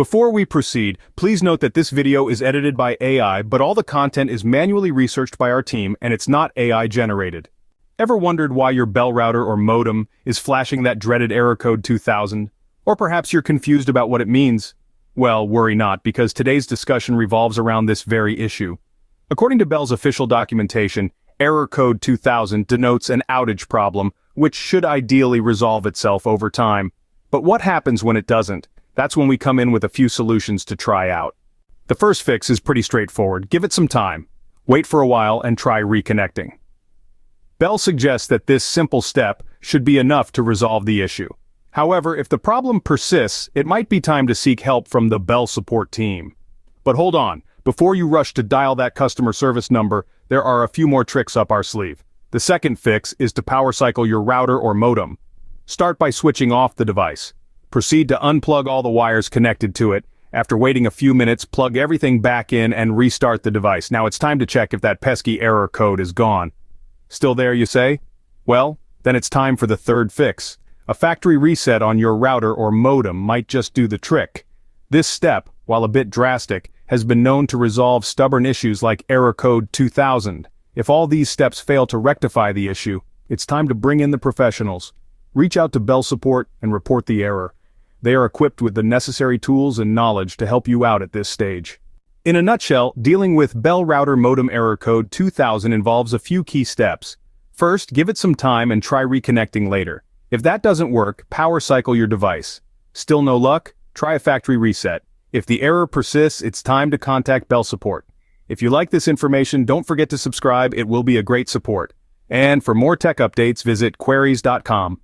Before we proceed, please note that this video is edited by AI but all the content is manually researched by our team and it's not AI generated. Ever wondered why your bell router or modem is flashing that dreaded error code 2000? Or perhaps you're confused about what it means? Well, worry not because today's discussion revolves around this very issue. According to Bell's official documentation, error code 2000 denotes an outage problem, which should ideally resolve itself over time. But what happens when it doesn't? That's when we come in with a few solutions to try out. The first fix is pretty straightforward. Give it some time. Wait for a while and try reconnecting. Bell suggests that this simple step should be enough to resolve the issue. However, if the problem persists, it might be time to seek help from the Bell support team. But hold on, before you rush to dial that customer service number, there are a few more tricks up our sleeve. The second fix is to power cycle your router or modem. Start by switching off the device. Proceed to unplug all the wires connected to it. After waiting a few minutes, plug everything back in and restart the device. Now it's time to check if that pesky error code is gone. Still there, you say? Well, then it's time for the third fix. A factory reset on your router or modem might just do the trick. This step, while a bit drastic, has been known to resolve stubborn issues like error code 2000. If all these steps fail to rectify the issue, it's time to bring in the professionals. Reach out to Bell Support and report the error. They are equipped with the necessary tools and knowledge to help you out at this stage. In a nutshell, dealing with Bell Router Modem Error Code 2000 involves a few key steps. First, give it some time and try reconnecting later. If that doesn't work, power cycle your device. Still no luck? Try a factory reset. If the error persists, it's time to contact Bell Support. If you like this information, don't forget to subscribe, it will be a great support. And for more tech updates, visit quaries.com.